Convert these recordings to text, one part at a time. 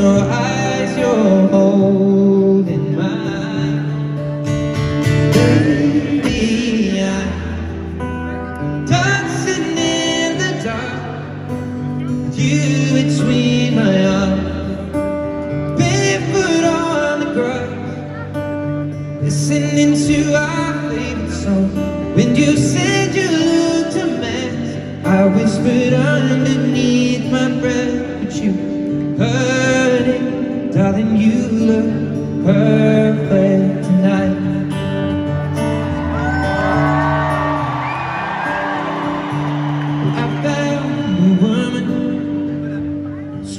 your eyes, you're holding mine. Baby, I'm dancing in the dark with you between my arms, barefoot on the grass, listening to our favorite song. When you said you looked a mess, I whispered underneath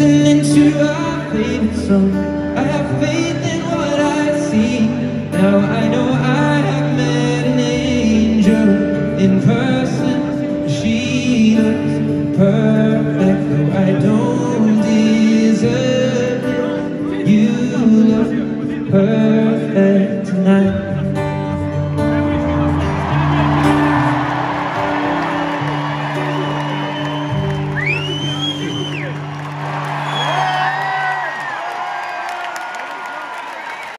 listening to our favorite song. I have faith in what I see. Now I know I have met an angel in person. She looks perfect, though I don't deserve it. You look perfect tonight.